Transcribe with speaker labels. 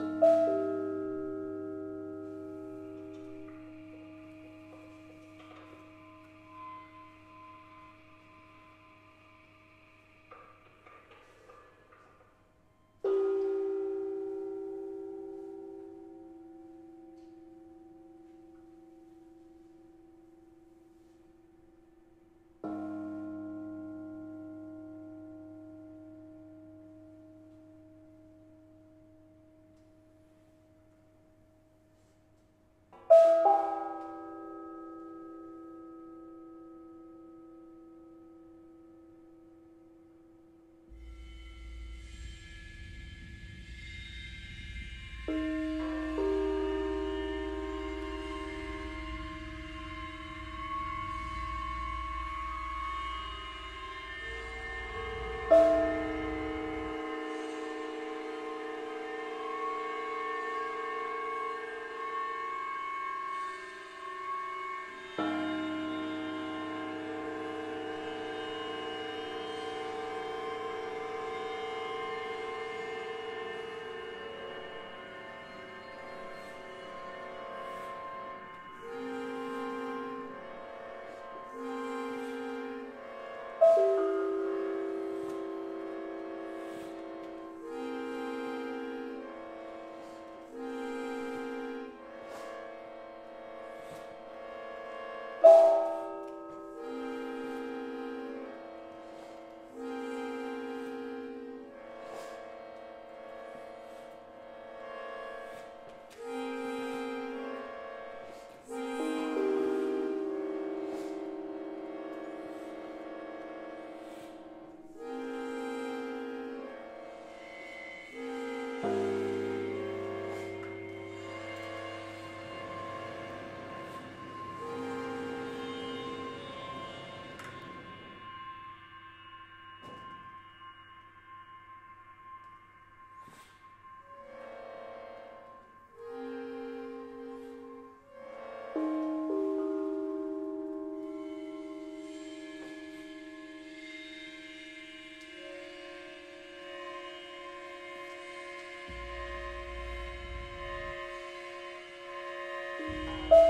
Speaker 1: Música thank you